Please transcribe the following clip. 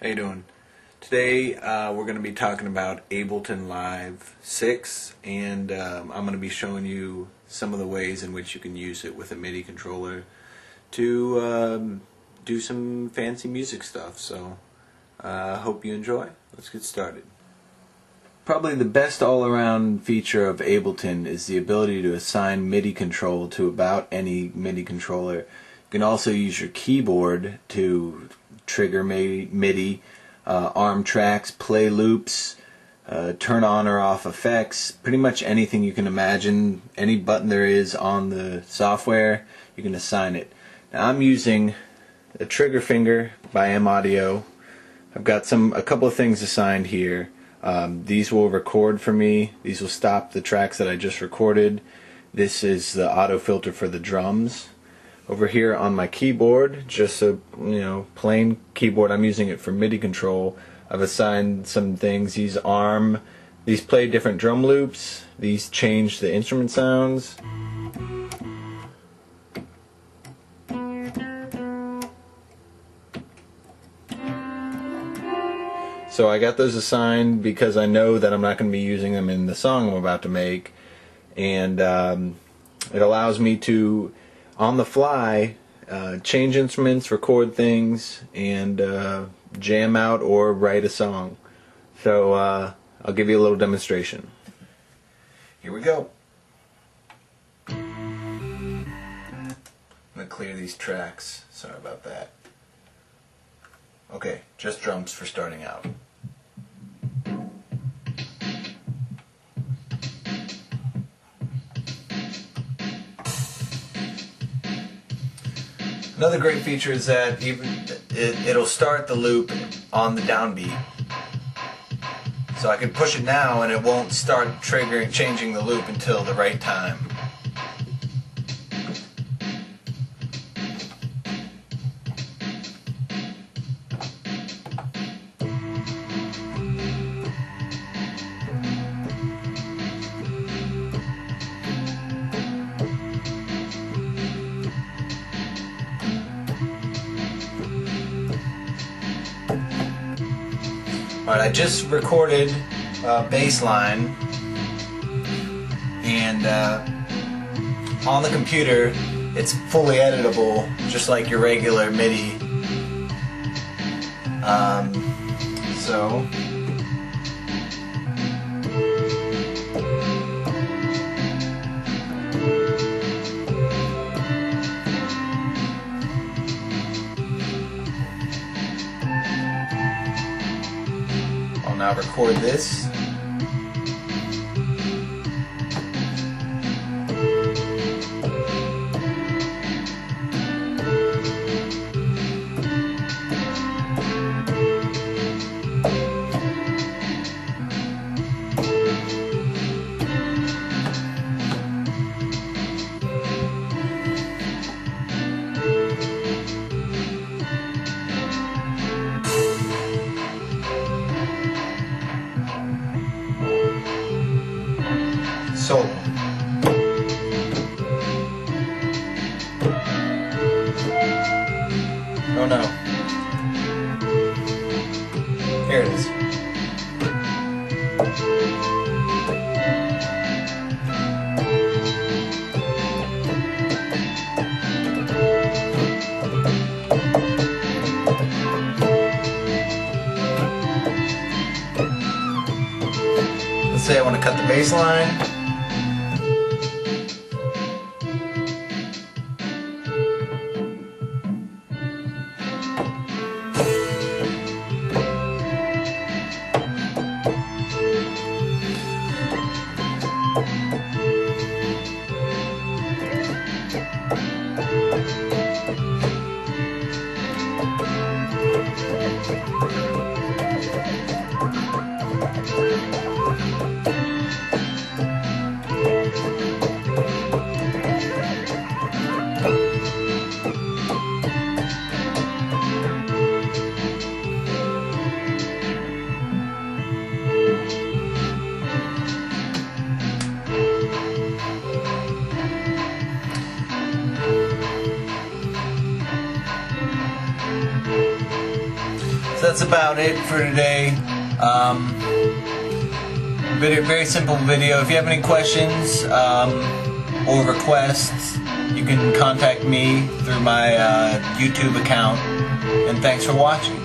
How you doing? Today uh, we're going to be talking about Ableton Live 6 and um, I'm going to be showing you some of the ways in which you can use it with a MIDI controller to um, do some fancy music stuff. So I uh, hope you enjoy. Let's get started. Probably the best all-around feature of Ableton is the ability to assign MIDI control to about any MIDI controller. You can also use your keyboard to trigger MIDI uh, arm tracks, play loops, uh, turn on or off effects, pretty much anything you can imagine, any button there is on the software, you can assign it. Now I'm using a trigger finger by M Audio. I've got some a couple of things assigned here. Um, these will record for me. These will stop the tracks that I just recorded. This is the auto filter for the drums over here on my keyboard, just a you know plain keyboard. I'm using it for MIDI control. I've assigned some things. These arm, these play different drum loops. These change the instrument sounds. So I got those assigned because I know that I'm not going to be using them in the song I'm about to make, and um, it allows me to on the fly, uh, change instruments, record things, and uh, jam out or write a song. So uh, I'll give you a little demonstration. Here we go. I'm going to clear these tracks. Sorry about that. Okay, just drums for starting out. Another great feature is that even it, it'll start the loop on the downbeat. So I can push it now and it won't start triggering changing the loop until the right time. Alright, I just recorded uh, bass line and uh, on the computer it's fully editable just like your regular MIDI. Um, so now record this. Oh no. Here it is. Let's say I want to cut the bass That's about it for today. Um, video, very simple video. If you have any questions um, or requests, you can contact me through my uh, YouTube account. And thanks for watching.